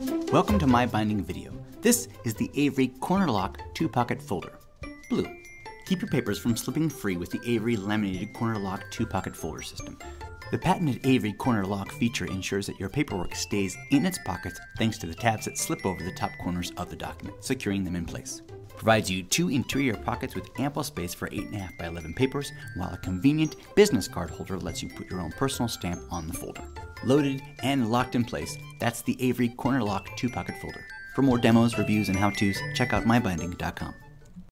Welcome to MyBinding video. This is the Avery Corner Lock 2-Pocket Folder. Blue. Keep your papers from slipping free with the Avery Laminated Corner Lock 2-Pocket Folder System. The patented Avery Corner Lock feature ensures that your paperwork stays in its pockets thanks to the tabs that slip over the top corners of the document, securing them in place provides you two interior pockets with ample space for 8.5 by 11 papers, while a convenient business card holder lets you put your own personal stamp on the folder. Loaded and locked in place, that's the Avery Corner Lock 2 Pocket Folder. For more demos, reviews, and how-tos, check out mybinding.com.